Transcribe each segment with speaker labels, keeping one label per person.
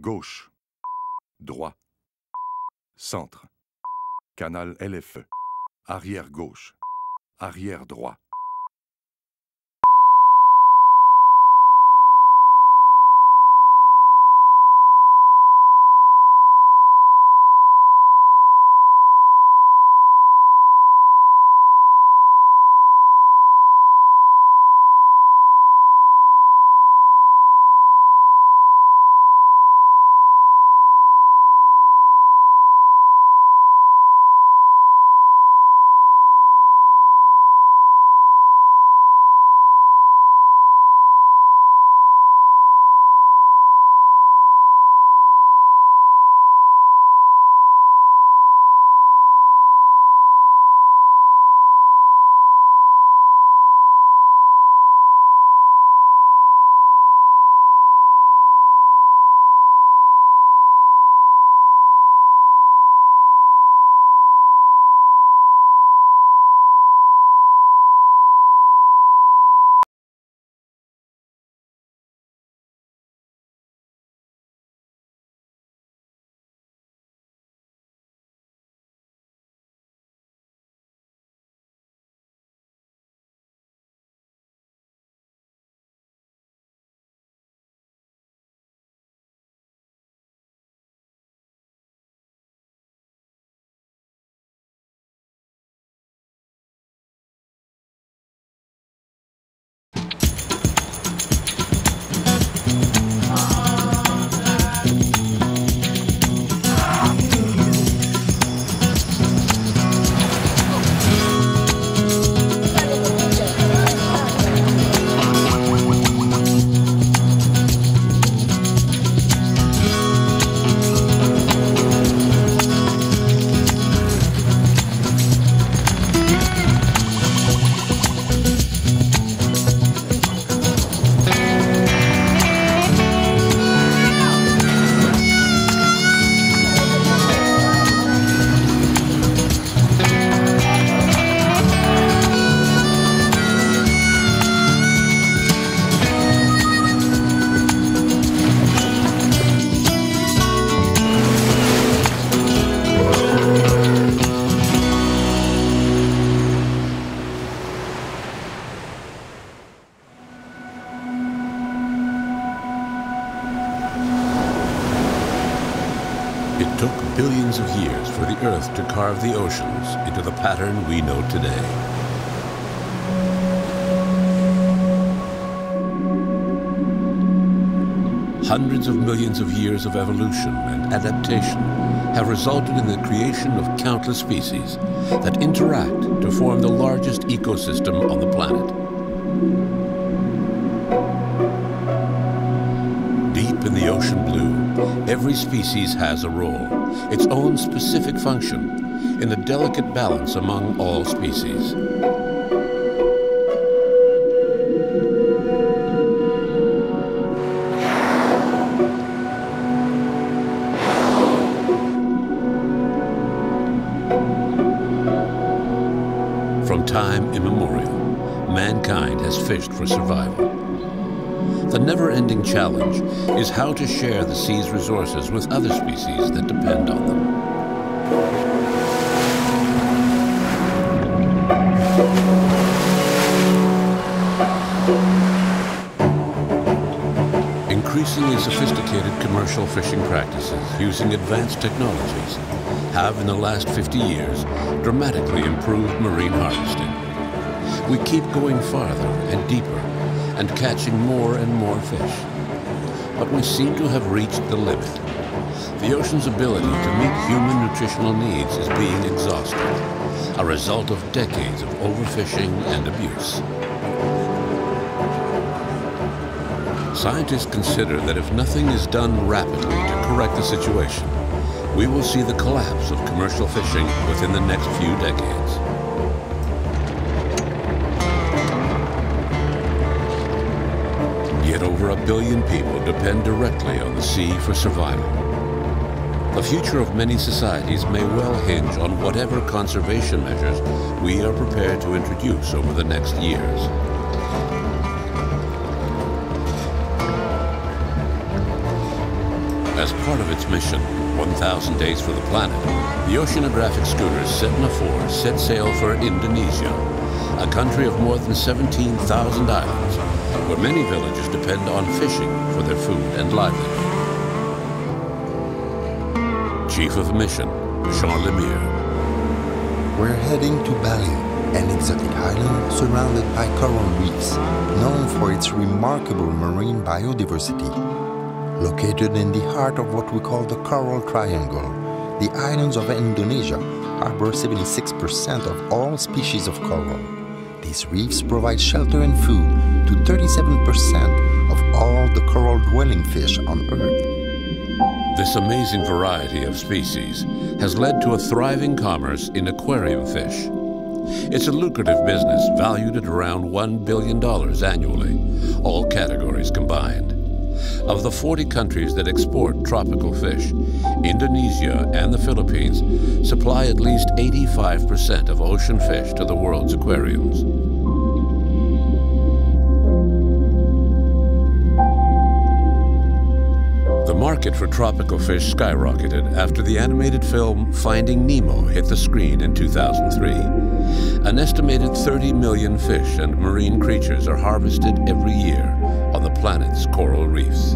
Speaker 1: Gauche. Droit. Centre. Canal LFE. Arrière gauche. Arrière droit.
Speaker 2: The oceans into the pattern we know today. Hundreds of millions of years of evolution and adaptation have resulted in the creation of countless species that interact to form the largest ecosystem on the planet. Deep in the ocean blue, every species has a role, its own specific function, in the delicate balance among all species. From time immemorial, mankind has fished for survival. The never ending challenge is how to share the sea's resources with other species that depend on them. Commercial fishing practices using advanced technologies have, in the last 50 years, dramatically improved marine harvesting. We keep going farther and deeper and catching more and more fish. But we seem to have reached the limit. The ocean's ability to meet human nutritional needs is being exhausted, a result of decades of overfishing and abuse. Scientists consider that if nothing is done rapidly to correct the situation, we will see the collapse of commercial fishing within the next few decades. Yet over a billion people depend directly on the sea for survival. The future of many societies may well hinge on whatever conservation measures we are prepared to introduce over the next years. As part of its mission, 1,000 Days for the Planet, the oceanographic schooner Sedna 4 set sail for Indonesia, a country of more than 17,000 islands, where many villages depend on fishing for their food and livelihood. Chief of Mission, Jean Lemire.
Speaker 3: We're heading to Bali, an exotic island surrounded by coral reefs, known for its remarkable marine biodiversity. Located in the heart of what we call the Coral Triangle, the islands of Indonesia harbor 76% of all species of coral. These reefs provide shelter and food to 37% of all the coral dwelling fish on Earth.
Speaker 2: This amazing variety of species has led to a thriving commerce in aquarium fish. It's a lucrative business valued at around $1 billion annually, all categories combined. Of the 40 countries that export tropical fish, Indonesia and the Philippines supply at least 85% of ocean fish to the world's aquariums. The market for tropical fish skyrocketed after the animated film Finding Nemo hit the screen in 2003. An estimated 30 million fish and marine creatures are harvested every year on the planet's coral reefs.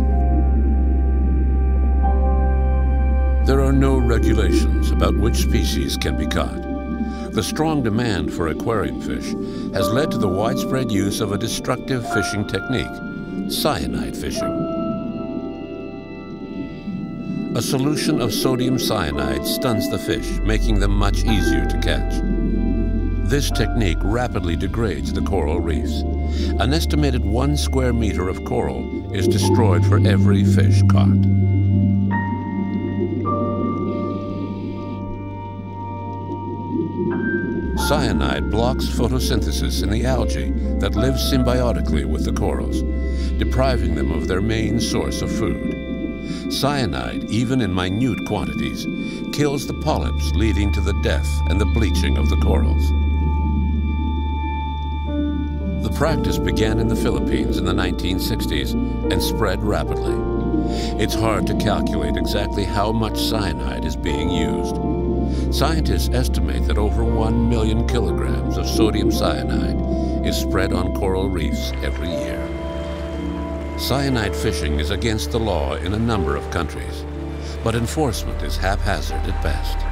Speaker 2: There are no regulations about which species can be caught. The strong demand for aquarium fish has led to the widespread use of a destructive fishing technique, cyanide fishing. A solution of sodium cyanide stuns the fish, making them much easier to catch. This technique rapidly degrades the coral reefs. An estimated one square meter of coral is destroyed for every fish caught. Cyanide blocks photosynthesis in the algae that live symbiotically with the corals, depriving them of their main source of food. Cyanide, even in minute quantities, kills the polyps, leading to the death and the bleaching of the corals. Practice began in the Philippines in the 1960s and spread rapidly. It's hard to calculate exactly how much cyanide is being used. Scientists estimate that over 1 million kilograms of sodium cyanide is spread on coral reefs every year. Cyanide fishing is against the law in a number of countries, but enforcement is haphazard at best.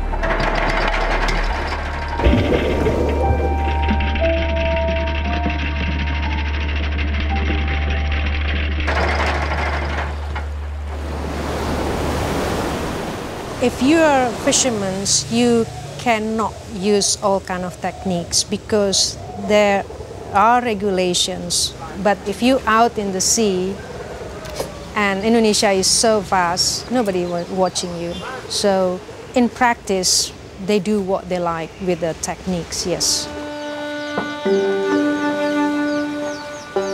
Speaker 4: If you are fishermen, you cannot use all kind of techniques because there are regulations but if you out in the sea, and Indonesia is so vast, nobody was watching you. So in practice, they do what they like with the techniques, yes.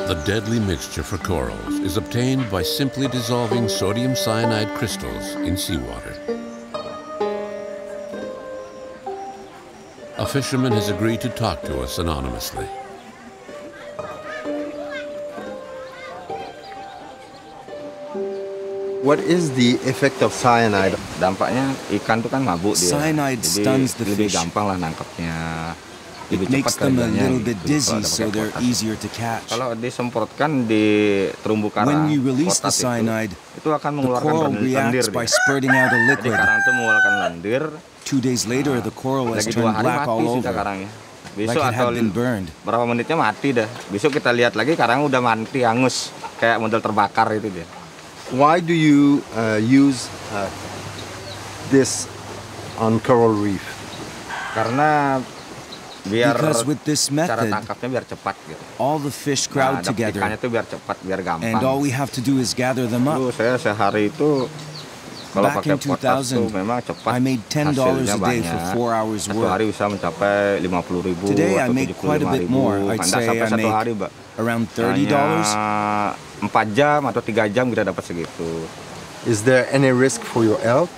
Speaker 2: The deadly mixture for corals is obtained by simply dissolving sodium cyanide crystals in seawater. A fisherman has agreed to talk to us anonymously.
Speaker 3: What is the effect of cyanide?
Speaker 5: Dampaknya ikan tuh kan mabuk dia.
Speaker 6: Cyanide
Speaker 5: Jadi
Speaker 6: stuns the
Speaker 5: lebih
Speaker 6: fish.
Speaker 5: gampang lah nangkapnya.
Speaker 6: It
Speaker 5: Lebih
Speaker 6: makes them a little
Speaker 5: gitu,
Speaker 6: bit
Speaker 5: kalau
Speaker 6: dizzy, so they're
Speaker 5: potas.
Speaker 6: easier to catch.
Speaker 5: Kalau disemprotkan di terumbu karang,
Speaker 6: When you release the
Speaker 5: potas itu,
Speaker 6: cyanide,
Speaker 5: itu akan
Speaker 6: The
Speaker 5: mengeluarkan
Speaker 6: coral
Speaker 5: lendir
Speaker 6: reacts by spurting out a
Speaker 5: Jadi
Speaker 6: liquid.
Speaker 5: karang itu mengeluarkan lendir.
Speaker 6: Two days later, the coral has turned black all over,
Speaker 5: karangnya.
Speaker 6: like
Speaker 5: Besok
Speaker 6: it
Speaker 5: atau
Speaker 6: had been burned.
Speaker 5: berapa menitnya mati dah. Besok kita lihat lagi karang udah mati hangus kayak model terbakar itu dia.
Speaker 3: Why do you uh, use uh, this on coral reef?
Speaker 5: Karena biar
Speaker 6: Because with this
Speaker 5: cara
Speaker 6: method,
Speaker 5: tangkapnya biar cepat gitu.
Speaker 6: all the fish
Speaker 5: Nah,
Speaker 6: crowd
Speaker 5: ikannya
Speaker 6: together,
Speaker 5: tuh biar cepat, biar gampang.
Speaker 6: and all we have to do is gather them up.
Speaker 5: saya sehari itu kalau
Speaker 6: Back
Speaker 5: pakai
Speaker 6: in
Speaker 5: potas tuh
Speaker 6: 2000,
Speaker 5: memang cepat.
Speaker 6: I made $10
Speaker 5: hasilnya
Speaker 6: a day for
Speaker 5: banyak.
Speaker 6: four hours
Speaker 5: Satu
Speaker 6: work.
Speaker 5: hari bisa mencapai 50 ribu
Speaker 6: Today, I
Speaker 5: atau
Speaker 6: make
Speaker 5: 75
Speaker 6: quite a bit
Speaker 5: ribu.
Speaker 6: more. I'd
Speaker 5: Nggak
Speaker 6: say
Speaker 5: sampai
Speaker 6: I
Speaker 5: satu
Speaker 6: make
Speaker 5: hari, Mbak.
Speaker 6: Around $30.
Speaker 5: Hanya 4 jam atau 3 jam kita dapat segitu.
Speaker 3: Is there any risk for your health?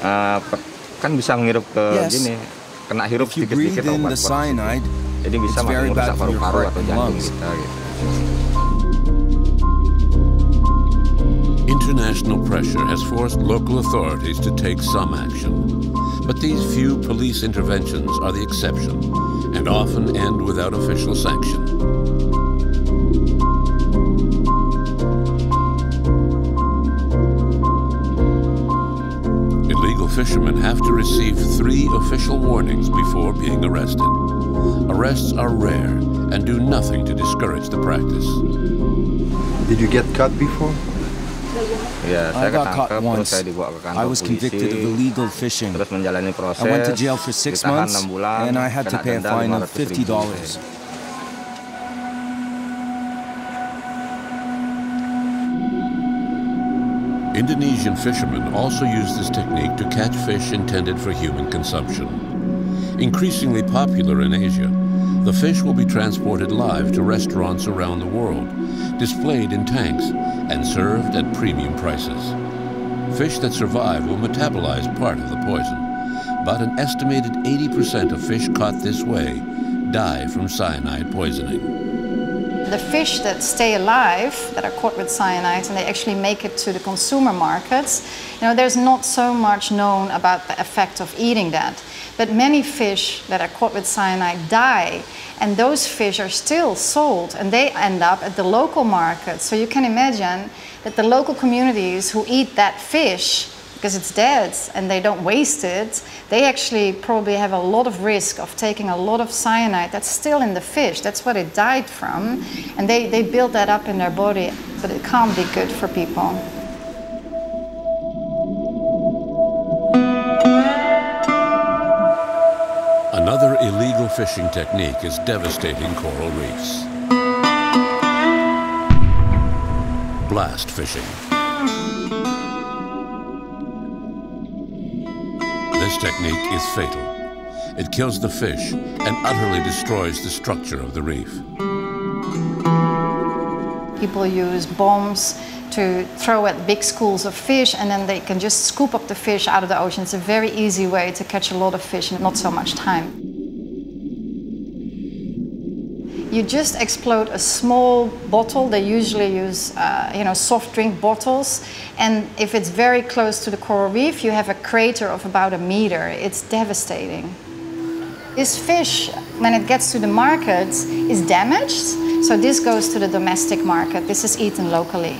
Speaker 5: Eh, per- kan bisa menghirup ke
Speaker 6: Yes.
Speaker 5: gini, kena hirup
Speaker 6: If you breathe
Speaker 5: sedikit-sedikit
Speaker 6: in
Speaker 5: obat
Speaker 6: the
Speaker 5: buat sini.
Speaker 6: cyanide,
Speaker 5: Jadi bisa
Speaker 6: it's very
Speaker 5: merusak
Speaker 6: bad for your
Speaker 5: paru-paru
Speaker 6: heart
Speaker 5: atau
Speaker 6: and
Speaker 5: jantung
Speaker 6: lungs.
Speaker 5: kita gitu.
Speaker 2: International pressure has forced local authorities to take some action. But these few police interventions are the exception and often end without official sanction. Illegal fishermen have to receive three official warnings before being arrested. Arrests are rare and do nothing to discourage the practice.
Speaker 3: Did you get caught before?
Speaker 5: Ya,
Speaker 6: I got caught once.
Speaker 5: saya dibawa ke kantor
Speaker 6: I was
Speaker 5: polisi.
Speaker 6: convicted of illegal fishing.
Speaker 5: Terus menjalani proses.
Speaker 6: I went to jail for six months,
Speaker 5: bulan,
Speaker 6: and I had to pay a fine of $50.
Speaker 2: Indonesian fishermen also use this technique to catch fish intended for human consumption. Increasingly popular in Asia, the fish will be transported live to restaurants around the world, displayed in tanks, and served at premium prices. Fish that survive will metabolize part of the poison, but an estimated 80% of fish caught this way die from cyanide poisoning.
Speaker 7: The fish that stay alive, that are caught with cyanide, and they actually make it to the consumer markets, you know, there's not so much known about the effect of eating that. But many fish that are caught with cyanide die, and those fish are still sold, and they end up at the local market. So you can imagine that the local communities who eat that fish because it's dead and they don't waste it, they actually probably have a lot of risk of taking a lot of cyanide that's still in the fish. That's what it died from. And they, they build that up in their body, but it can't be good for people.
Speaker 2: Fishing technique is devastating coral reefs. Blast fishing. This technique is fatal. It kills the fish and utterly destroys the structure of the reef.
Speaker 7: People use bombs to throw at big schools of fish and then they can just scoop up the fish out of the ocean. It's a very easy way to catch a lot of fish in not so much time. You just explode a small bottle. They usually use, uh, you know, soft drink bottles. And if it's very close to the coral reef, you have a crater of about a meter. It's devastating. This fish, when it gets to the market, is damaged. So this goes to the domestic market. This is eaten locally.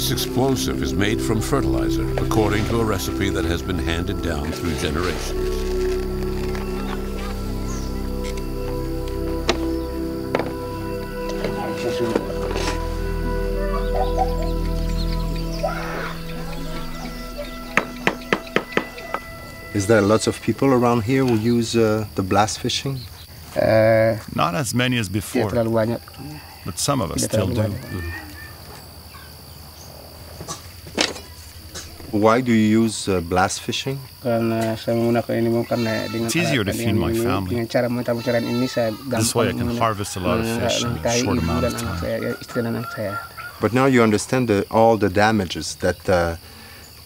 Speaker 2: This explosive is made from fertilizer according to a recipe that has been handed down through generations.
Speaker 3: Is there lots of people around here who use uh, the blast fishing?
Speaker 8: Eh,
Speaker 9: Not as many as before, but some of us still
Speaker 8: terlalu
Speaker 9: do.
Speaker 3: Why do you use uh, blast fishing?
Speaker 8: Karena saya menggunakan ini mau karena dengan
Speaker 9: It's easier to feed my family.
Speaker 8: Dengan cara mencari ini saya gampang
Speaker 9: This way I can harvest a lot of fish in a short amount of time.
Speaker 8: saya, ya, istri dan anak saya.
Speaker 3: But now you understand the, all the damages that uh,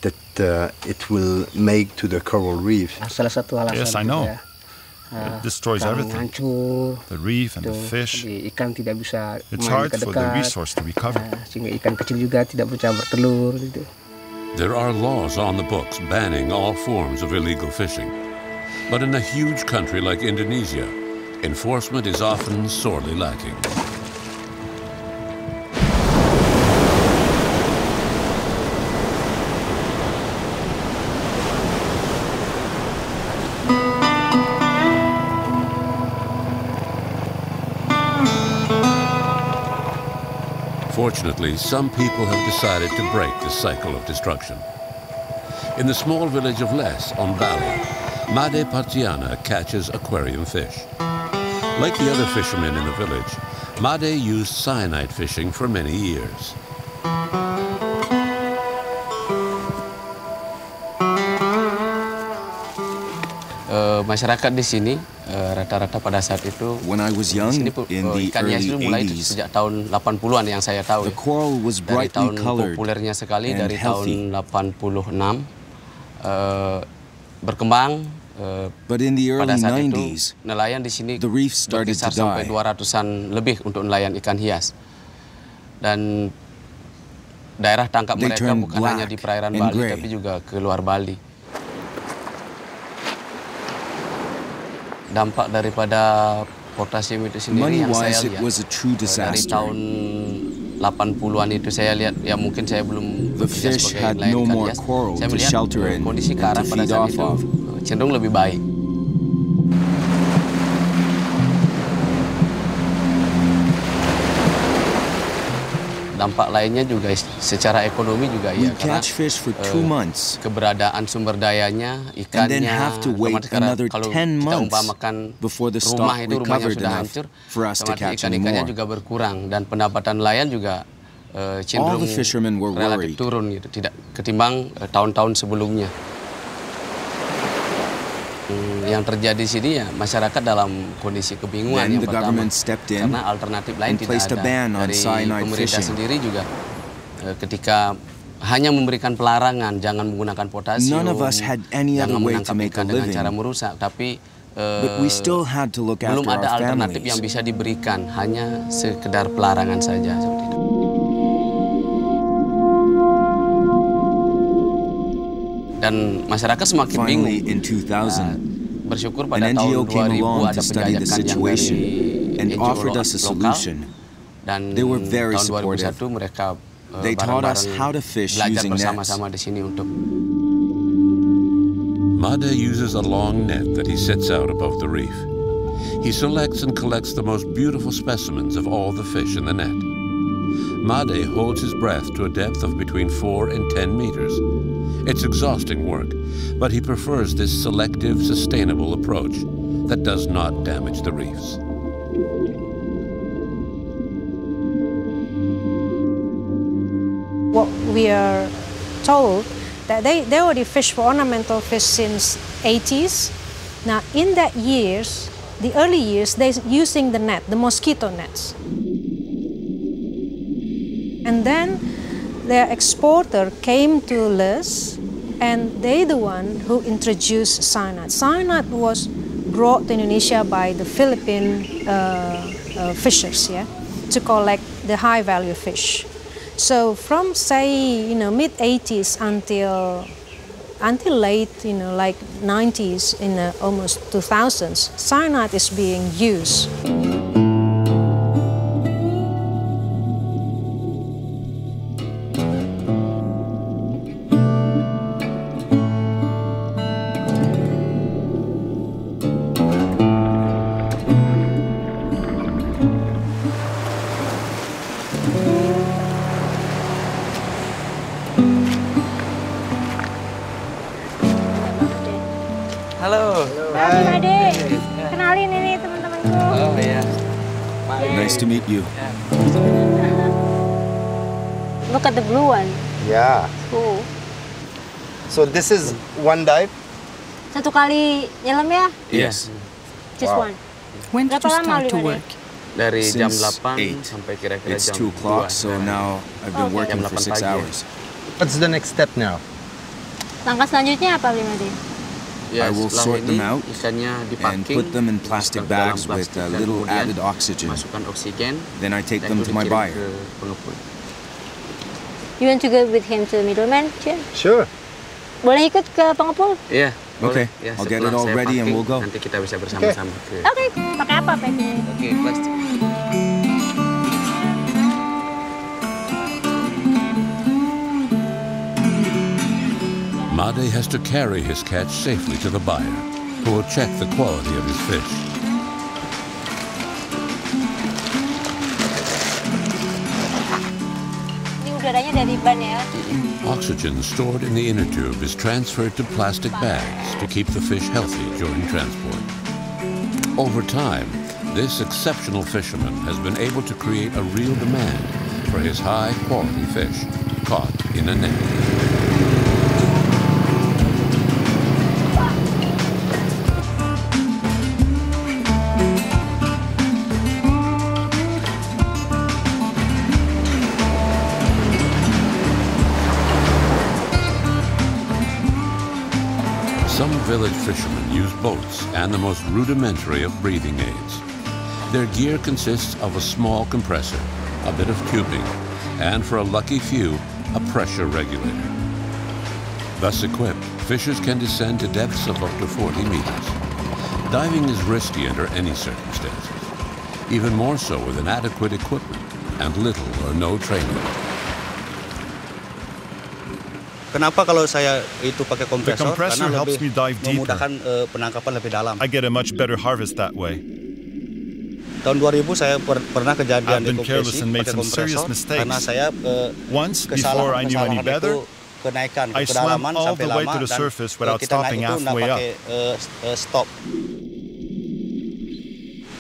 Speaker 3: that uh, it will make to the coral reef.
Speaker 8: Nah, Salah satu alasan
Speaker 9: Yes, I know.
Speaker 8: ah,
Speaker 9: It destroys everything. The reef and the fish.
Speaker 8: jadi ikan tidak bisa
Speaker 9: It's
Speaker 8: main
Speaker 9: hard for the
Speaker 8: dekat-dekat,
Speaker 9: resource to recover.
Speaker 2: There are laws on the books banning all forms of illegal fishing. But in a huge country like Indonesia, enforcement is often sorely lacking. Fortunately, some people have decided to break the cycle of destruction. In the small village of Les on Bali, Made Patiana catches aquarium fish. Like the other fishermen in the village, Made used cyanide fishing for many years.
Speaker 10: Eh, masyarakat di sini eh, rata-rata pada saat itu
Speaker 6: When I was
Speaker 10: di
Speaker 6: young,
Speaker 10: sini
Speaker 6: in
Speaker 10: eh,
Speaker 6: the
Speaker 10: ikan hias itu mulai itu
Speaker 6: 80s,
Speaker 10: sejak tahun 80-an yang saya tahu.
Speaker 6: the
Speaker 10: ya.
Speaker 6: coral was
Speaker 10: Dari tahun populernya sekali dari
Speaker 6: healthy.
Speaker 10: tahun 86 eh, berkembang. eh,
Speaker 6: But in the
Speaker 10: pada
Speaker 6: early
Speaker 10: saat
Speaker 6: 90s,
Speaker 10: itu nelayan di sini
Speaker 6: the reef started
Speaker 10: berkisar sampai
Speaker 6: die.
Speaker 10: 200-an lebih untuk nelayan ikan hias. Dan daerah tangkap
Speaker 6: They
Speaker 10: mereka bukan hanya di perairan Bali tapi juga ke luar Bali. Dampak daripada potasium itu sendiri yang saya
Speaker 6: it
Speaker 10: lihat
Speaker 6: was a true
Speaker 10: dari tahun 80-an itu saya lihat ya mungkin saya belum
Speaker 6: The fish had no
Speaker 10: ikan
Speaker 6: more
Speaker 10: hias.
Speaker 6: coral
Speaker 10: saya
Speaker 6: to
Speaker 10: melihat
Speaker 6: shelter
Speaker 10: eh,
Speaker 6: in
Speaker 10: kondisi karang
Speaker 6: to
Speaker 10: pada saat itu cenderung lebih baik. Dampak lainnya juga is- secara ekonomi juga
Speaker 6: We
Speaker 10: ya karena
Speaker 6: catch fish for
Speaker 10: eh,
Speaker 6: two months
Speaker 10: keberadaan sumber dayanya ikannya
Speaker 6: and then have to wait
Speaker 10: otomatis karena
Speaker 6: another
Speaker 10: kalau
Speaker 6: 10
Speaker 10: kita
Speaker 6: months
Speaker 10: umpamakan
Speaker 6: before the
Speaker 10: rumah
Speaker 6: stock
Speaker 10: itu rumahnya
Speaker 6: recovered
Speaker 10: sudah
Speaker 6: enough
Speaker 10: hancur
Speaker 6: for us to
Speaker 10: otomatis
Speaker 6: catch any
Speaker 10: ikan-ikannya
Speaker 6: more.
Speaker 10: juga berkurang dan pendapatan nelayan juga eh, cenderung
Speaker 6: the fishermen were
Speaker 10: relatif
Speaker 6: worried.
Speaker 10: turun gitu tidak ketimbang eh, tahun-tahun sebelumnya Hmm, yang terjadi di sini ya masyarakat dalam kondisi kebingungan
Speaker 6: Then
Speaker 10: yang
Speaker 6: the
Speaker 10: pertama
Speaker 6: in
Speaker 10: karena alternatif lain tidak ada dari pemerintah
Speaker 6: fishing.
Speaker 10: sendiri juga eh, ketika hanya memberikan pelarangan jangan menggunakan potasium jangan menangkap ikan dengan cara merusak tapi eh,
Speaker 6: But we still had to look
Speaker 10: belum
Speaker 6: after
Speaker 10: ada alternatif
Speaker 6: families.
Speaker 10: yang bisa diberikan hanya sekedar pelarangan saja seperti itu. Dan masyarakat semakin bingung.
Speaker 6: Finally, in 2000,
Speaker 10: Bersyukur
Speaker 6: an
Speaker 10: pada tahun
Speaker 6: NGO came
Speaker 10: 2000
Speaker 6: along
Speaker 10: ada
Speaker 6: to study the
Speaker 10: penjajakan yang
Speaker 6: situation
Speaker 10: dari
Speaker 6: and offered us a solution.
Speaker 10: Dan
Speaker 6: They were very
Speaker 10: tahun 2001
Speaker 6: supportive.
Speaker 10: mereka eh,
Speaker 6: They taught us
Speaker 10: bareng-bareng
Speaker 6: how to fish
Speaker 10: belajar
Speaker 6: using nets.
Speaker 10: bersama-sama di sini untuk
Speaker 2: Made uses a long net that he sets out above the reef. He selects and collects the most beautiful specimens of all the fish in the net. Made holds his breath to a depth of between 4 and 10 meters. It's exhausting work, but he prefers this selective, sustainable approach that does not damage the reefs.
Speaker 4: what we are told that they, they already fish for ornamental fish since 80s. Now in that years, the early years, they're using the net, the mosquito nets. And then their exporter came to us and they the one who introduced cyanide. Cyanide was brought to Indonesia by the Philippine uh, uh, fishers, yeah, to collect the high value fish. So from say you know mid 80s until until late you know like 90s in uh, almost 2000s, cyanide is being used.
Speaker 11: Yeah.
Speaker 12: Cool.
Speaker 11: So this is one dive.
Speaker 12: Satu kali nyelam ya?
Speaker 10: Yes.
Speaker 12: Just
Speaker 11: Wow.
Speaker 12: one.
Speaker 13: When did
Speaker 12: Berapa
Speaker 13: you
Speaker 12: lama
Speaker 13: start to work?
Speaker 10: Dari jam
Speaker 6: Since
Speaker 10: 8
Speaker 6: eight.
Speaker 10: sampai kira-kira
Speaker 6: It's
Speaker 10: jam
Speaker 6: 2 o'clock,
Speaker 10: 2.
Speaker 6: so now I've been
Speaker 12: Okay.
Speaker 6: working for six
Speaker 10: pagi
Speaker 6: hours.
Speaker 11: What's the next step now?
Speaker 12: Langkah selanjutnya apa Made?
Speaker 10: Ya,
Speaker 6: I will sort them out and put them in plastic
Speaker 10: masukkan ke
Speaker 6: bags with uh,
Speaker 10: plastik
Speaker 6: a little added oxygen.
Speaker 10: Oksigen.
Speaker 6: Then I take them to my
Speaker 10: dikirim
Speaker 6: buyer.
Speaker 10: Ke pengepul.
Speaker 12: You want to go with him to the middleman, Cien?
Speaker 11: Sure.
Speaker 12: Boleh ikut ke pengepul?
Speaker 10: Iya.
Speaker 6: Okay,
Speaker 10: boleh. Ya,
Speaker 6: I'll get it all
Speaker 10: saya
Speaker 6: ready and we'll go.
Speaker 10: Nanti kita bisa bersama-sama ke.
Speaker 12: Oke, pakai apa packingnya?
Speaker 10: Oke, plastik.
Speaker 2: Made has to carry his catch safely to the buyer, who will check the quality of his fish.
Speaker 12: Dari ban ya.
Speaker 2: Oxygen stored in the inner tube is transferred to plastic bags to keep the fish healthy during transport. Over time, this exceptional fisherman has been able to create a real demand for his high quality fish caught in a net. Fishermen use boats and the most rudimentary of breathing aids. Their gear consists of a small compressor, a bit of tubing, and for a lucky few, a pressure regulator. Thus equipped, fishers can descend to depths of up to 40 meters. Diving is risky under any circumstances, even more so with inadequate equipment and little or no training.
Speaker 13: Kenapa kalau saya itu pakai
Speaker 9: The
Speaker 13: kompresor?
Speaker 9: compressor
Speaker 13: Karena
Speaker 9: helps
Speaker 13: lebih
Speaker 9: me dive deeper.
Speaker 13: memudahkan eh, penangkapan lebih dalam.
Speaker 9: I get a much better harvest that way.
Speaker 13: Tahun 2000 saya per- pernah kejadian
Speaker 9: I've
Speaker 13: di
Speaker 9: been
Speaker 13: kompresi pakai kompresor karena saya eh,
Speaker 9: Once,
Speaker 13: kesalahan-
Speaker 9: before I knew any better,
Speaker 13: itu kenaikan ke
Speaker 9: I
Speaker 13: kedalaman sampai
Speaker 9: the
Speaker 13: lama
Speaker 9: the
Speaker 13: dan kita naik itu nggak pakai s- eh, stop.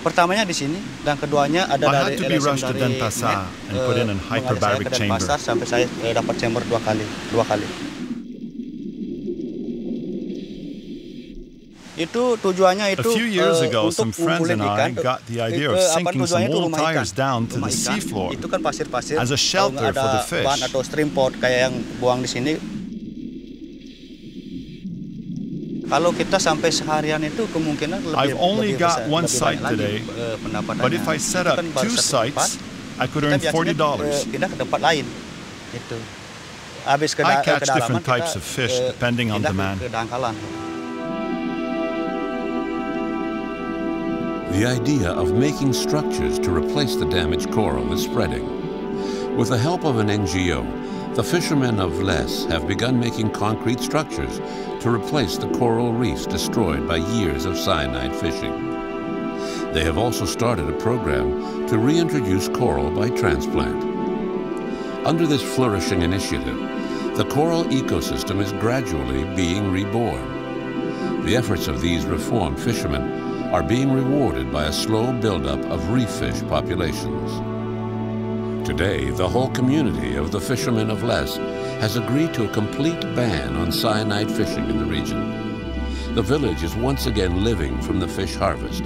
Speaker 13: Pertamanya di sini dan keduanya ada
Speaker 9: I
Speaker 13: dari LSM dari
Speaker 9: Denpasar
Speaker 13: net,
Speaker 9: and
Speaker 13: eh,
Speaker 9: put in an
Speaker 13: saya
Speaker 9: hyperbaric
Speaker 13: ke
Speaker 9: chamber.
Speaker 13: Denpasar sampai saya eh, dapat chamber dua kali, dua kali. Itu tujuannya
Speaker 9: A
Speaker 13: itu
Speaker 9: few years
Speaker 13: eh,
Speaker 9: ago,
Speaker 13: untuk
Speaker 9: some friends and I
Speaker 13: ikan.
Speaker 9: got the idea
Speaker 13: Eh,
Speaker 9: of
Speaker 13: apa
Speaker 9: sinking some
Speaker 13: itu
Speaker 9: old tires down to the seafloor
Speaker 13: Itu kan pasir-pasir.
Speaker 9: as a shelter for
Speaker 13: ada
Speaker 9: the fish.
Speaker 13: Ban atau stream pot kayak yang buang di sini. Kalau kita sampai seharian itu kemungkinan lebih
Speaker 9: I've only
Speaker 13: lebih
Speaker 9: got
Speaker 13: besar-
Speaker 9: one site
Speaker 13: banyak lagi,
Speaker 9: today,
Speaker 13: eh,
Speaker 9: but if I set up two
Speaker 13: satu tempat,
Speaker 9: sites, I could earn forty
Speaker 13: eh,
Speaker 9: dollars.
Speaker 13: pindah ke tempat lain. Itu. Habis ke,
Speaker 9: I catch
Speaker 13: ke
Speaker 9: different types
Speaker 13: kita,
Speaker 9: of fish
Speaker 13: eh,
Speaker 9: depending on demand.
Speaker 2: The idea of making structures to replace the damaged coral is spreading. With the help of an NGO, the fishermen of Les have begun making concrete structures to replace the coral reefs destroyed by years of cyanide fishing. They have also started a program to reintroduce coral by transplant. Under this flourishing initiative, the coral ecosystem is gradually being reborn. The efforts of these reformed fishermen are being rewarded by a slow buildup of reef fish populations. Today, the whole community of the fishermen of Les has agreed to a complete ban on cyanide fishing in the region. The village is once again living from the fish harvest,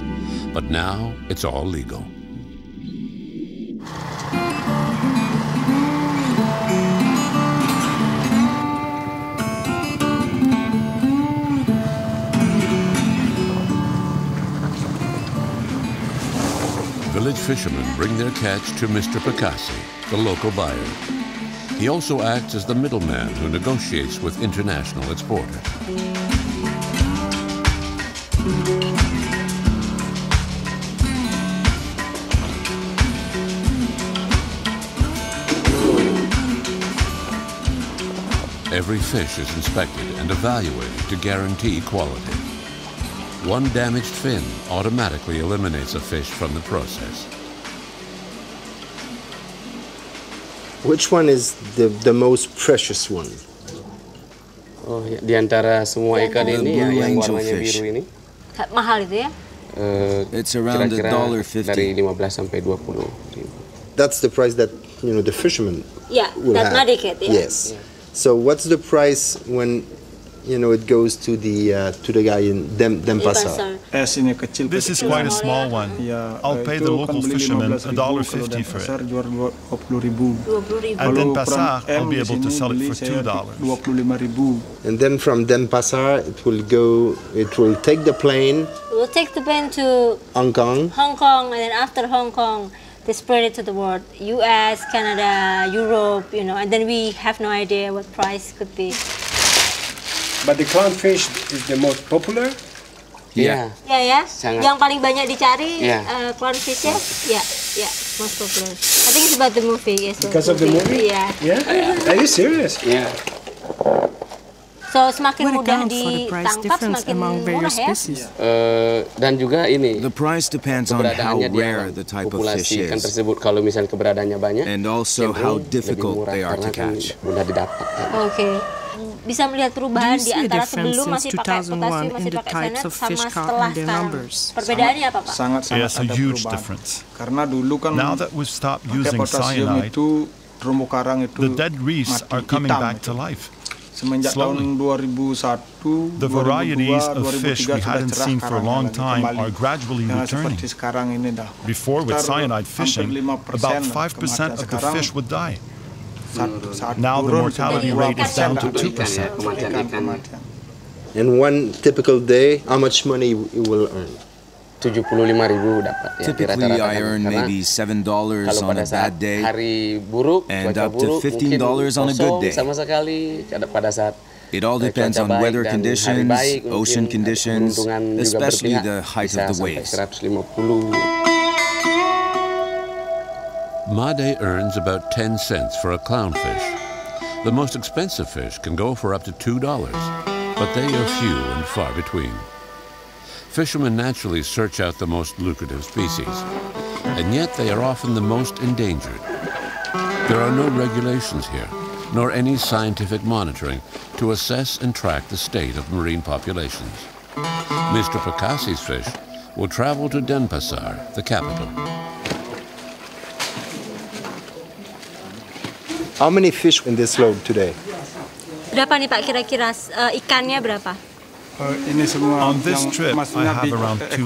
Speaker 2: but now it's all legal. Fishermen bring their catch to Mr. Picassi, the local buyer. He also acts as the middleman who negotiates with international exporters. Every fish is inspected and evaluated to guarantee quality. One damaged fin automatically eliminates a fish from the process.
Speaker 11: Which one is the, the most precious one?
Speaker 10: Oh, ya, di antara semua ikan ini ya, yang warnanya
Speaker 6: fish.
Speaker 10: biru ini
Speaker 12: Mahal itu ya?
Speaker 10: eh,
Speaker 6: It's around a
Speaker 10: kira-kira
Speaker 6: dollar fifty.
Speaker 10: dari 15 sampai 20 ribu.
Speaker 11: That's the price that you know the fisherman
Speaker 12: Yeah,
Speaker 11: will
Speaker 12: that
Speaker 11: have.
Speaker 12: Nadiket, yeah.
Speaker 11: Yes. So what's the price when you know it goes to the uh, to the guy in Dem Denpasar?
Speaker 14: Es ini kecil.
Speaker 9: This is quite a small one. I'll pay the local fisherman a dollar fifty for it.
Speaker 14: Jual dua.
Speaker 9: At Denpasar, I'll be able to sell it for two dollars.
Speaker 14: Dua puluh lima ribu.
Speaker 11: And then from Denpasar, it will go. It will take the plane
Speaker 12: We'll take the plane to
Speaker 11: Hong Kong.
Speaker 12: Hong Kong, and then after Hong Kong, they spread it to the world. U.S., Canada, Europe, you know, and then we have no idea what price could be.
Speaker 15: But the clownfish is the most popular.
Speaker 10: Iya.
Speaker 12: Ya ya,
Speaker 10: Sangat.
Speaker 12: yang paling banyak dicari
Speaker 10: Yeah.
Speaker 12: uh, clownfish ya, ya, ya, most popular. I think it's about the movie, yes.
Speaker 15: Because of the movie?
Speaker 12: Yeah.
Speaker 15: Yeah? Are you serious?
Speaker 10: Yeah.
Speaker 12: So semakin
Speaker 16: What
Speaker 12: mudah ditangkap, semakin murah ya.
Speaker 10: Eh, dan juga ini
Speaker 6: The price depends on how
Speaker 10: keberadaannya di
Speaker 6: rare the type of fish
Speaker 10: populasi ikan
Speaker 6: is,
Speaker 10: tersebut kalau misalnya keberadaannya banyak
Speaker 6: and also how difficult
Speaker 10: murah
Speaker 6: they are to
Speaker 10: kan
Speaker 6: catch.
Speaker 10: mudah didapat
Speaker 12: Oke. Bisa melihat perubahan
Speaker 16: Do
Speaker 12: di antara sebelum masih pakai potasium, masih
Speaker 16: the
Speaker 12: pakai
Speaker 16: types
Speaker 12: cyanide,
Speaker 16: of fish
Speaker 12: sama
Speaker 16: caught
Speaker 12: setelah
Speaker 16: and
Speaker 12: sekarang.
Speaker 16: numbers?
Speaker 12: Perbedaannya apa Pak?
Speaker 14: Sangat sangat
Speaker 9: Yes, a
Speaker 14: ada
Speaker 9: huge
Speaker 14: perubahan.
Speaker 9: difference.
Speaker 14: Karena dulu kan
Speaker 9: Now that we've stopped using cyanide,
Speaker 14: itu terumbu karang itu
Speaker 9: the dead reefs
Speaker 14: mati
Speaker 9: are coming
Speaker 14: hitam
Speaker 9: back
Speaker 14: itu.
Speaker 9: to life.
Speaker 14: Semenjak
Speaker 9: slowly.
Speaker 14: tahun 2001,
Speaker 9: The varieties
Speaker 14: 2002,
Speaker 9: of fish
Speaker 14: 2003
Speaker 9: we
Speaker 14: sudah
Speaker 9: hadn't
Speaker 14: cerah
Speaker 9: seen for a long time
Speaker 14: kembali.
Speaker 9: are gradually
Speaker 14: Jangan
Speaker 9: returning.
Speaker 14: seperti sekarang ini dah.
Speaker 9: Before, with cyanide fishing, about 5% of the fish would die.
Speaker 14: Saat- saat
Speaker 9: Now the mortality rate is down to
Speaker 14: 2%.
Speaker 9: 2%.
Speaker 14: Ikan kematian.
Speaker 11: And one typical day, how much money you will earn?
Speaker 8: 75.000
Speaker 6: Typically. I earn maybe $7 on a bad day. and up to $15 on a good day.
Speaker 8: sama sekali. Ada pada saat
Speaker 6: It all
Speaker 8: eh,
Speaker 6: depends on weather conditions, ocean conditions, especially the height of the waves.
Speaker 8: 150.
Speaker 2: Made earns about 10 cents for a clownfish. The most expensive fish can go for up to $2, but they are few and far between. Fishermen naturally search out the most lucrative species, and yet they are often the most endangered. There are no regulations here, nor any scientific monitoring to assess and track the state of marine populations. Mr. Pakassi's fish will travel to Denpasar, the capital.
Speaker 11: How many fish in this load today?
Speaker 12: Berapa nih Pak kira-kira uh, ikannya berapa?
Speaker 14: Eh, ini semua
Speaker 9: On this trip, I have around 2,000.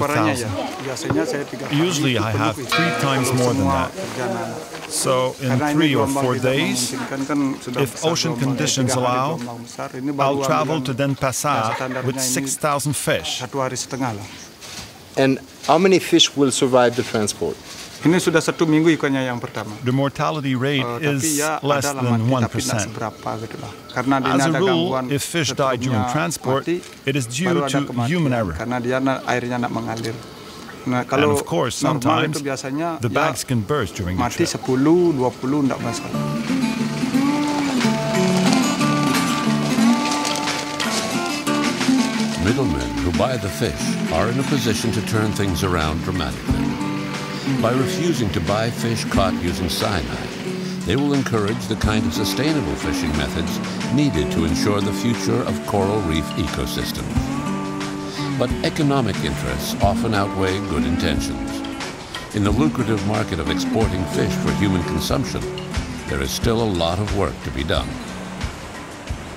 Speaker 14: Biasanya saya tiga
Speaker 9: Usually I have three times more than that. So in three or four days,
Speaker 14: memungkinkan kan sudah
Speaker 9: if ocean conditions allow,
Speaker 14: gelombang besar. Ini baru
Speaker 9: I'll travel to Denpasar with 6,000 fish.
Speaker 14: Satu hari setengah lah.
Speaker 11: And how many fish will survive the transport?
Speaker 14: Ini sudah satu minggu ikannya yang pertama.
Speaker 9: The mortality rate
Speaker 14: eh, tapi
Speaker 9: is
Speaker 14: ya
Speaker 9: less than 1%.
Speaker 14: seberapa gitu lah. Karena dia
Speaker 9: As a
Speaker 14: ada
Speaker 9: rule,
Speaker 14: gangguan
Speaker 9: if fish die during transport,
Speaker 14: mati,
Speaker 9: it is due to human error.
Speaker 14: Karena dia na- airnya nak mengalir. Nah,
Speaker 9: And of course, sometimes
Speaker 14: itu biasanya
Speaker 9: the
Speaker 14: ya
Speaker 9: bags can burst during the
Speaker 14: mati 10, 20 enggak masalah.
Speaker 2: Middlemen who buy the fish are in a position to turn things around dramatically. By refusing to buy fish caught using cyanide, they will encourage the kind of sustainable fishing methods needed to ensure the future of coral reef ecosystems. But economic interests often outweigh good intentions. In the lucrative market of exporting fish for human consumption, there is still a lot of work to be done.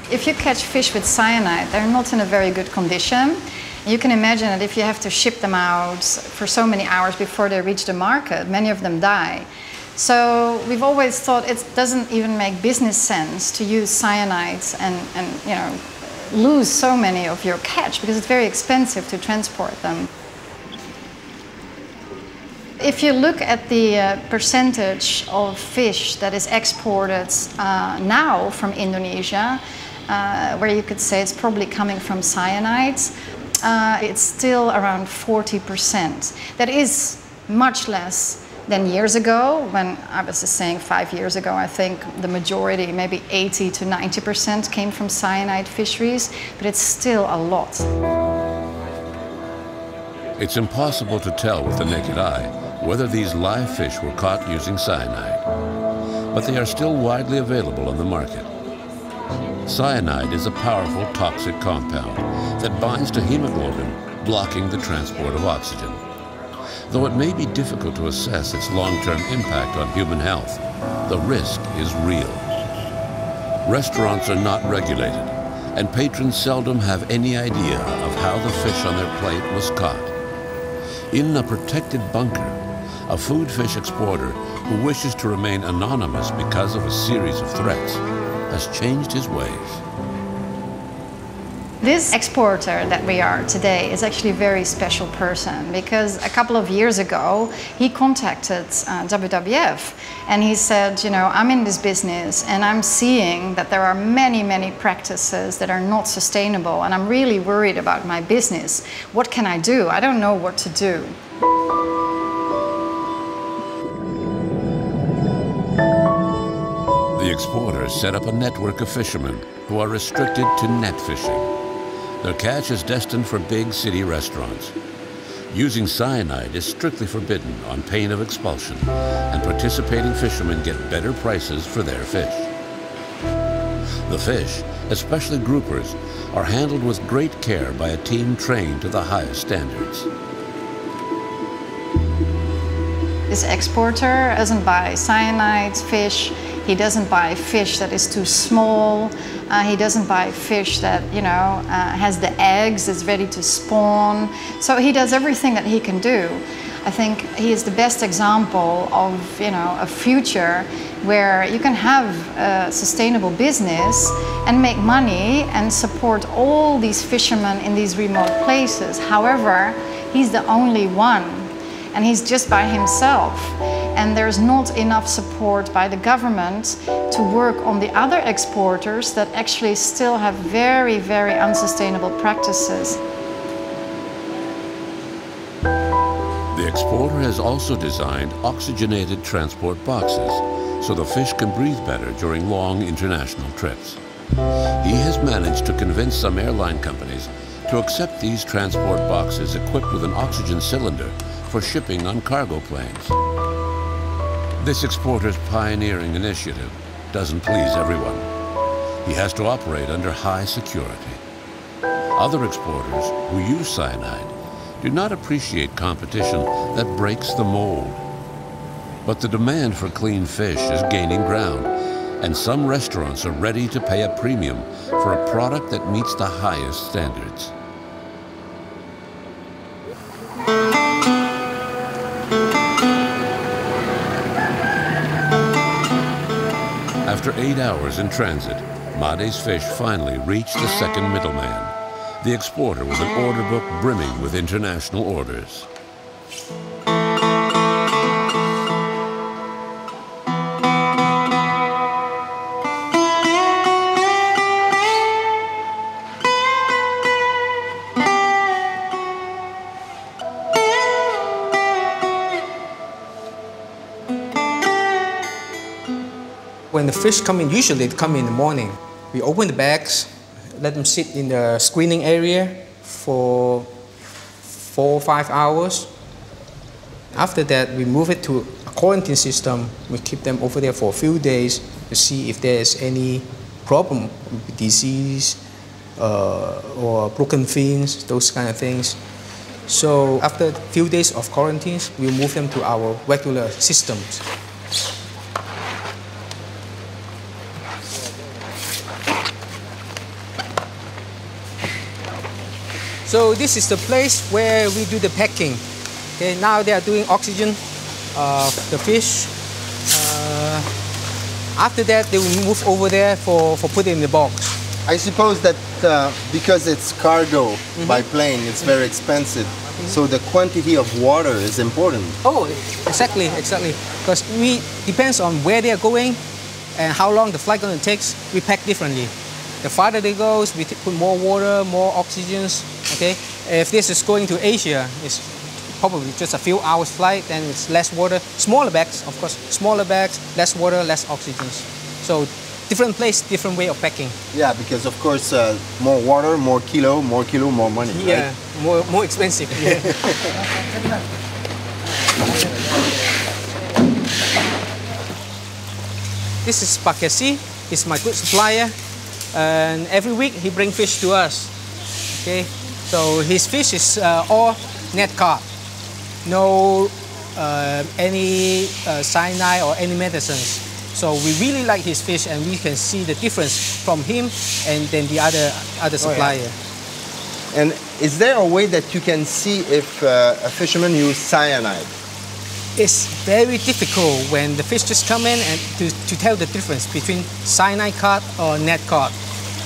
Speaker 7: If you catch fish with cyanide, they're not in a very good condition. You can imagine that if you have to ship them out for so many hours before they reach the market, many of them die. So we've always thought it doesn't even make business sense to use cyanides and, and you know lose so many of your catch because it's very expensive to transport them. If you look at the uh, percentage of fish that is exported uh, now from Indonesia, uh, where you could say it's probably coming from cyanides, uh, it's still around 40%. That is much less than years ago, when I was just saying five years ago, I think the majority, maybe 80 to 90%, came from cyanide fisheries, but it's still a lot.
Speaker 2: It's impossible to tell with the naked eye whether these live fish were caught using cyanide, but they are still widely available on the market. Cyanide is a powerful toxic compound that binds to hemoglobin, blocking the transport of oxygen. Though it may be difficult to assess its long-term impact on human health, the risk is real. Restaurants are not regulated, and patrons seldom have any idea of how the fish on their plate was caught. In a protected bunker, a food fish exporter who wishes to remain anonymous because of a series of threats has changed his ways.
Speaker 7: This exporter that we are today is actually a very special person because a couple of years ago he contacted uh, WWF and he said, You know, I'm in this business and I'm seeing that there are many, many practices that are not sustainable and I'm really worried about my business. What can I do? I don't know what to do.
Speaker 2: The exporters set up a network of fishermen who are restricted to net fishing. Their catch is destined for big city restaurants. Using cyanide is strictly forbidden on pain of expulsion, and participating fishermen get better prices for their fish. The fish, especially groupers, are handled with great care by a team trained to the highest standards.
Speaker 7: This exporter doesn't buy cyanides fish. He doesn't buy fish that is too small. Uh, he doesn't buy fish that you know uh, has the eggs, is ready to spawn. So he does everything that he can do. I think he is the best example of you know a future where you can have a sustainable business and make money and support all these fishermen in these remote places. However, he's the only one and he's just by himself and there's not enough support by the government to work on the other exporters that actually still have very very unsustainable practices.
Speaker 2: The exporter has also designed oxygenated transport boxes so the fish can breathe better during long international trips. He has managed to convince some airline companies to accept these transport boxes equipped with an oxygen cylinder for shipping on cargo planes. This exporter's pioneering initiative doesn't please everyone. He has to operate under high security. Other exporters who use cyanide do not appreciate competition that breaks the mold. But the demand for clean fish is gaining ground, and some restaurants are ready to pay a premium for a product that meets the highest standards. Eight hours in transit, Made's fish finally reached the second middleman, the exporter with an order book brimming with international orders.
Speaker 16: The fish come in, usually they come in the morning. We open the bags, let them sit in the screening area for four or five hours. After that, we move it to a quarantine system. We keep them over there for a few days to see if there's any problem, disease uh, or broken fins, those kind of things. So after a few days of quarantines, we move them to our regular systems. So this is the place where we do the packing. Okay, now they are doing oxygen uh, the fish. Uh, after that, they will move over there for, for putting in the box.
Speaker 11: I suppose that uh, because it's cargo by plane, it's very expensive. So the quantity of water is important.
Speaker 16: Oh, exactly, exactly. Because we depends on where they are going and how long the flight going to take. We pack differently. The farther they goes, we put more water, more oxygens. Okay. If this is going to Asia, it's probably just a few hours flight, then it's less water. Smaller bags, of course, smaller bags, less water, less oxygens. So different place, different way of packing.
Speaker 11: Yeah, because of course, uh, more water, more kilo, more kilo, more money.
Speaker 16: Yeah,
Speaker 11: right?
Speaker 16: more more expensive. Yeah. this is Pakesi. He's my good supplier, and every week he bring fish to us. Okay, so his fish is uh, all net caught, no uh, any uh, cyanide or any medicines. So we really like his fish, and we can see the difference from him and then the other other
Speaker 11: Oh, yeah.
Speaker 16: supplier.
Speaker 11: And is there a way that you can see if uh, a fisherman use cyanide?
Speaker 16: It's very difficult when the fish just come in and to, to tell the difference between cyanide caught or net caught.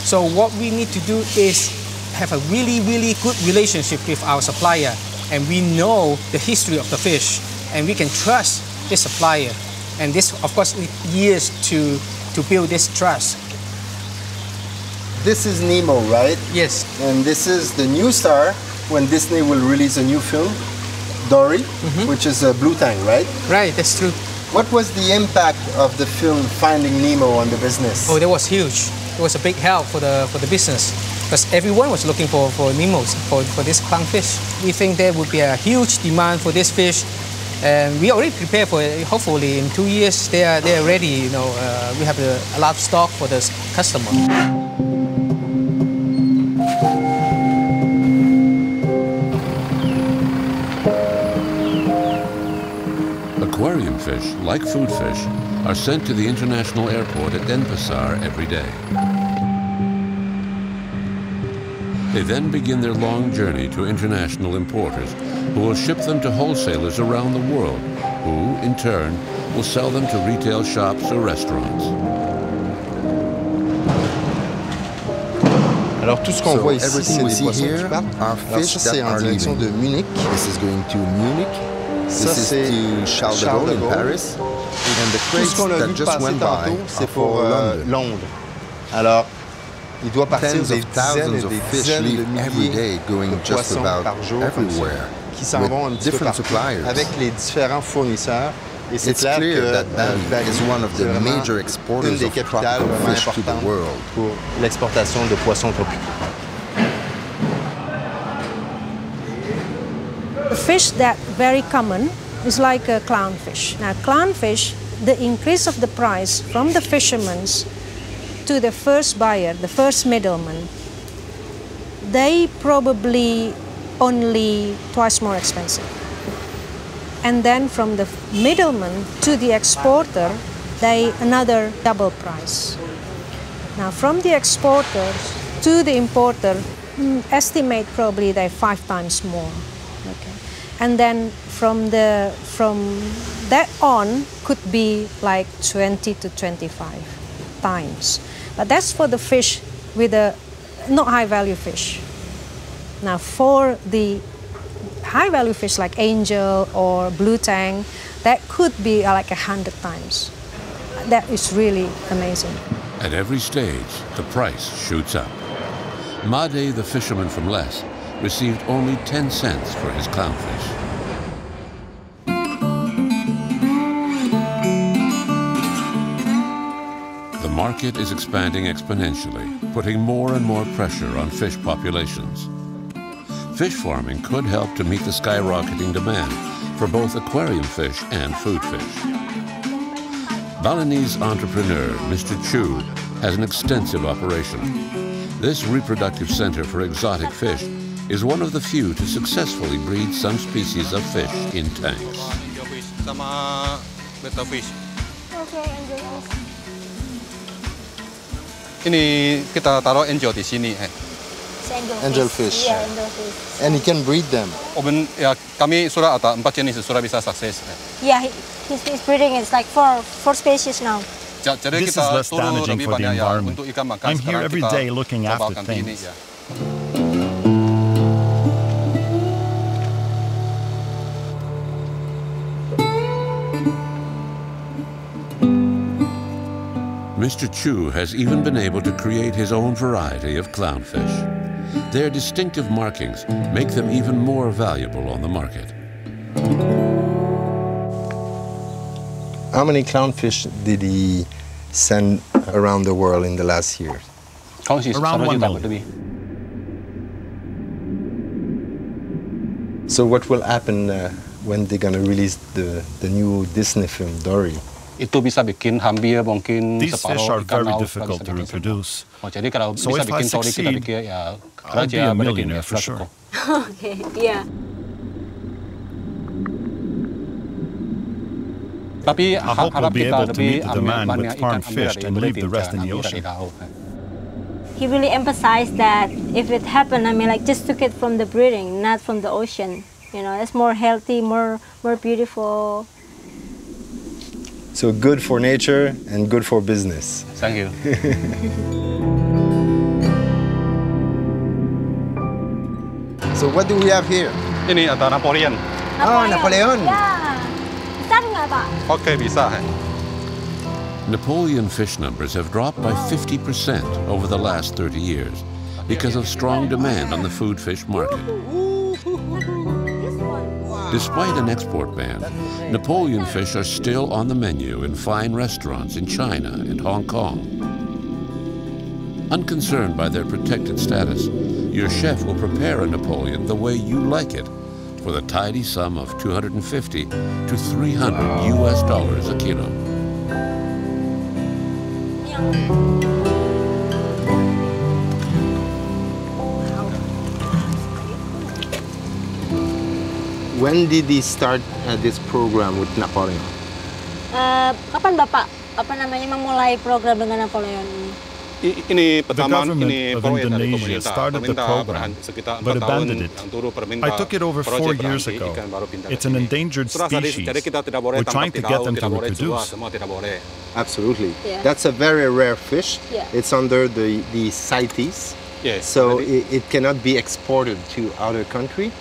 Speaker 16: So what we need to do is have a really, really good relationship with our supplier and we know the history of the fish and we can trust this supplier. And this, of course, need years to, to build this trust.
Speaker 11: This is Nemo, right?
Speaker 16: Yes.
Speaker 11: And this is the new star when Disney will release a new film, Dory, mm-hmm. which is a blue tang, right?
Speaker 16: Right, that's true.
Speaker 11: What was the impact of the film Finding Nemo on the business?
Speaker 16: Oh, that was huge. It was a big help for the for the business because everyone was looking for for Nemos for, for this clownfish. We think there would be a huge demand for this fish, and we already prepared for it. Hopefully, in two years they are they are ready. You know, uh, we have a, a lot of stock for the customer.
Speaker 2: Aquarium fish, like food fish, are sent to the international airport at Denpasar every day. They then begin their long journey to international importers who will ship them to wholesalers around the world, who, in turn, will sell them to retail shops or restaurants.
Speaker 11: Alors tout ce qu'on
Speaker 3: So
Speaker 11: voit ici,
Speaker 3: everything
Speaker 11: c'est
Speaker 3: we
Speaker 11: des
Speaker 3: see
Speaker 11: poissons
Speaker 3: here
Speaker 11: qui partent.
Speaker 3: are
Speaker 11: Alors
Speaker 3: fish
Speaker 11: ça, c'est
Speaker 3: that
Speaker 11: en
Speaker 3: are
Speaker 11: direction
Speaker 3: leaving.
Speaker 11: de Munich.
Speaker 3: This is going to Munich.
Speaker 11: Ça,
Speaker 3: This is
Speaker 11: c'est
Speaker 3: to Charles de Gaulle in Paris. And the
Speaker 11: Tout ce qu'on a
Speaker 3: that
Speaker 11: vu
Speaker 3: just
Speaker 11: passer
Speaker 3: went by
Speaker 11: tantôt, c'est pour
Speaker 3: for
Speaker 11: euh,
Speaker 3: London.
Speaker 11: Londres. Alors, il doit partir des dizaines et des dizaines de milliers
Speaker 3: day going
Speaker 11: de
Speaker 3: just
Speaker 11: poissons
Speaker 3: about
Speaker 11: par jour qui s'en vont un petit peu
Speaker 3: different
Speaker 11: partout
Speaker 3: suppliers.
Speaker 11: avec les différents fournisseurs. Et c'est
Speaker 3: It's
Speaker 11: clair
Speaker 3: clear
Speaker 11: que
Speaker 3: that Bali
Speaker 11: Bali,
Speaker 3: is one of
Speaker 11: c'est
Speaker 3: the
Speaker 11: vraiment
Speaker 3: major
Speaker 11: une
Speaker 3: exporters
Speaker 11: des capitales vraiment
Speaker 3: fish to the
Speaker 11: importantes
Speaker 3: world.
Speaker 11: pour l'exportation de poissons tropicaux.
Speaker 4: The fish that very common is like a clownfish. Now, clownfish, the increase of the price from the fishermen to the first buyer, the first middleman, they probably only twice more expensive. And then from the middleman to the exporter, they another double price. Now, from the exporter to the importer, mm, estimate probably they five times more. Okay, and then from the from that on could be like 20 to 25 times. But that's for the fish with a not high value fish. Now, for the high value fish like angel or blue tang, that could be uh, like a hundred times. That is really amazing.
Speaker 2: At every stage, the price shoots up. Made, the fisherman from Les, received only 10 cents for his clownfish. Market is expanding exponentially, putting more and more pressure on fish populations. Fish farming could help to meet the skyrocketing demand for both aquarium fish and food fish. Balinese entrepreneur Mr. Chu has an extensive operation. This reproductive center for exotic fish is one of the few to successfully breed some species of fish in tanks.
Speaker 17: sama betta fish. Ini kita taruh angel di sini. Eh.
Speaker 11: Angel fish.
Speaker 12: Yeah, angel fish.
Speaker 11: And you can breed them.
Speaker 17: Oben ya kami sudah ada empat jenis sudah bisa sukses. Eh.
Speaker 12: Yeah, he, he's, he's breeding. It's like four four species now.
Speaker 17: Ja- Jadi
Speaker 9: This is less damaging for the
Speaker 17: banyak ya
Speaker 9: environment.
Speaker 17: untuk ikan makan.
Speaker 9: I'm here
Speaker 17: Sekarang
Speaker 9: every
Speaker 17: kita
Speaker 9: day looking after
Speaker 17: ganti ini,
Speaker 9: things.
Speaker 17: ya.
Speaker 2: Mr. Chu has even been able to create his own variety of clownfish. Their distinctive markings make them even more valuable on the market.
Speaker 11: How many clownfish did he send around the world in the last year?
Speaker 9: Around one million.
Speaker 11: So what will happen uh, when they're gonna release the, the new Disney film Dory?
Speaker 17: Itu bisa bikin hampir mungkin
Speaker 9: These
Speaker 17: separuh
Speaker 9: fish are
Speaker 17: ikan
Speaker 9: very
Speaker 17: laut
Speaker 9: difficult to reproduce.
Speaker 17: Oh, jadi kalau
Speaker 9: So
Speaker 17: bisa bikin tori kita
Speaker 9: succeed,
Speaker 17: bikin ya
Speaker 9: I'll be
Speaker 17: kerja
Speaker 9: a
Speaker 17: bikin
Speaker 9: millionaire
Speaker 17: ya,
Speaker 9: for sure.
Speaker 17: cukup.
Speaker 12: okay, yeah.
Speaker 17: Tapi
Speaker 9: I hope we'll be
Speaker 17: kita
Speaker 9: able to
Speaker 17: lebih
Speaker 9: meet the
Speaker 17: ambil
Speaker 9: demand
Speaker 17: banyak
Speaker 9: with
Speaker 17: ikan
Speaker 9: farm fish and leave the rest in the
Speaker 17: jangan ambil dari
Speaker 9: ocean.
Speaker 12: He really emphasized that if it happened, I mean, like just took it from the breeding, not from the ocean. You know, it's more healthy, more more beautiful.
Speaker 11: So good for nature and good for business.
Speaker 17: Thank you.
Speaker 11: So what do we have here?
Speaker 17: Ini ada Napoleon.
Speaker 11: Oh, Napoleon.
Speaker 12: Yeah. Bisa nggak pak?
Speaker 17: Oke bisa. eh.
Speaker 2: Napoleon fish numbers have dropped by 50% over the last 30 years because of strong demand on the food fish market. Despite an export ban, Napoleon fish are still on the menu in fine restaurants in China and Hong Kong. Unconcerned by their protected status, your chef will prepare a Napoleon the way you like it for the tidy sum of 250 to 300 US dollars a kilo.
Speaker 11: When did he start uh, this program with Napoleon?
Speaker 12: Eh, kapan bapak apa namanya memulai program dengan Napoleon ini?
Speaker 17: I- Ini
Speaker 9: The
Speaker 17: pertama
Speaker 9: government
Speaker 17: ini
Speaker 9: of
Speaker 17: proyek dari
Speaker 9: Indonesia
Speaker 17: pemerintah.
Speaker 9: started the program, but abandoned it.
Speaker 17: yang turut perminta
Speaker 9: I took it over four years ago.
Speaker 17: ikan baru pindah ke
Speaker 9: It's an endangered species.
Speaker 17: jadi kita tidak boleh
Speaker 9: We're trying to get them to
Speaker 17: tidak boleh jual,
Speaker 9: reproduce.
Speaker 17: semua tidak boleh.
Speaker 11: Absolutely.
Speaker 12: Yeah.
Speaker 11: That's a very rare fish.
Speaker 12: Yeah.
Speaker 11: It's under the, the CITES.
Speaker 17: Yes.
Speaker 11: So it, it cannot be exported to other country.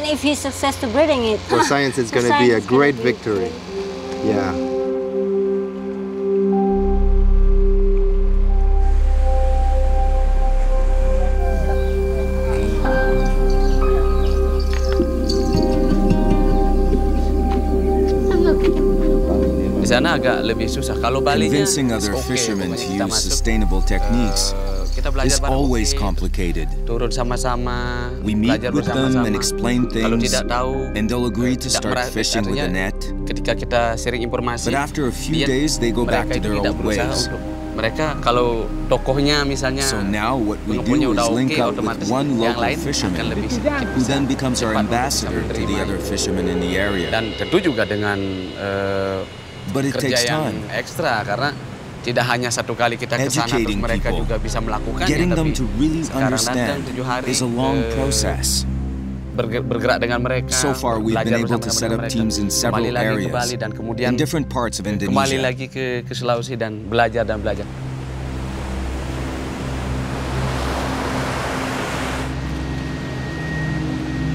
Speaker 12: And if he's successful breeding it,
Speaker 11: For science, it's going to be a
Speaker 12: science, it's gonna
Speaker 11: great
Speaker 12: be
Speaker 11: victory. Yeah.
Speaker 10: Di sana agak lebih susah. Kalau
Speaker 6: Convincing other fishermen to use sustainable techniques
Speaker 10: eh, kita belajar
Speaker 6: is
Speaker 10: bareng,
Speaker 6: always complicated.
Speaker 10: turun sama-sama,
Speaker 6: We meet
Speaker 10: belajar
Speaker 6: with them
Speaker 10: bersama-sama.
Speaker 6: and explain
Speaker 10: Kalau
Speaker 6: things,
Speaker 10: tidak tahu,
Speaker 6: and they'll agree to start fishing with a net.
Speaker 10: Ketika kita sharing informasi,
Speaker 6: But after a few days, they go back
Speaker 10: mereka
Speaker 6: to their old ways.
Speaker 10: mereka kalau tokohnya misalnya
Speaker 6: So now what we do is link up with one local fisherman who then becomes our ambassador to the other fishermen in the area.
Speaker 10: Dan tentu juga dengan eh,
Speaker 6: But it
Speaker 10: kerja
Speaker 6: takes
Speaker 10: yang
Speaker 6: time.
Speaker 10: ekstra karena tidak hanya satu kali kita ke sana terus mereka
Speaker 6: people,
Speaker 10: juga bisa melakukannya tapi
Speaker 6: to really
Speaker 10: sekarang datang
Speaker 6: understand
Speaker 10: tujuh hari
Speaker 6: is a long process.
Speaker 10: berge- bergerak dengan mereka
Speaker 6: So far, we've
Speaker 10: belajar
Speaker 6: been able to set up
Speaker 10: mereka,
Speaker 6: teams in several
Speaker 10: kembali lagi ke Bali dan kemudian
Speaker 6: in different parts of
Speaker 10: kembali
Speaker 6: Indonesia.
Speaker 10: lagi ke, ke Sulawesi dan belajar dan belajar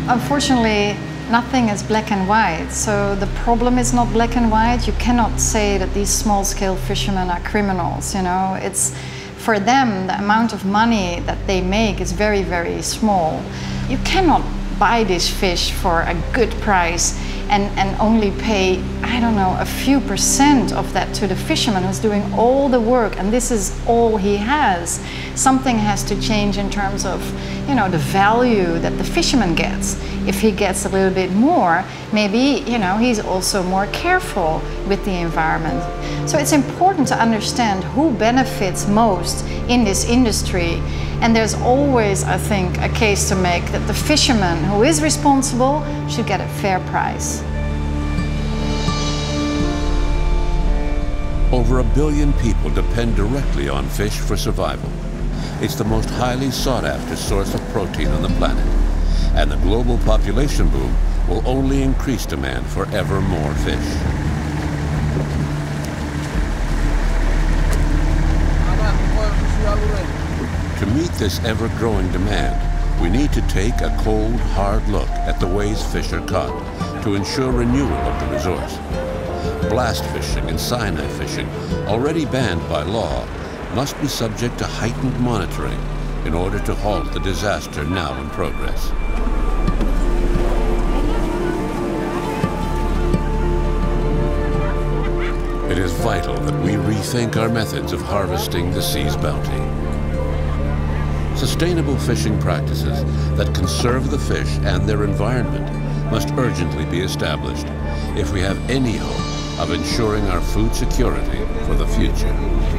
Speaker 7: Unfortunately, nothing is black and white. So the problem is not black and white. You cannot say that these small scale fishermen are criminals, you know. It's for them the amount of money that they make is very very small. You cannot buy this fish for a good price and, and only pay, I don't know, a few percent of that to the fisherman who's doing all the work and this is all he has. Something has to change in terms of, you know, the value that the fisherman gets. If he gets a little bit more, maybe, you know, he's also more careful with the environment. So it's important to understand who benefits most in this industry. And there's always, I think, a case to make that the fisherman who is responsible should get a fair price.
Speaker 2: Over a billion people depend directly on fish for survival. It's the most highly sought after source of protein on the planet. And the global population boom will only increase demand for ever more fish. To meet this ever-growing demand, we need to take a cold, hard look at the ways fish are caught to ensure renewal of the resource. Blast fishing and cyanide fishing, already banned by law, must be subject to heightened monitoring in order to halt the disaster now in progress. It is vital that we rethink our methods of harvesting the sea's bounty. Sustainable fishing practices that conserve the fish and their environment must urgently be established if we have any hope of ensuring our food security for the future.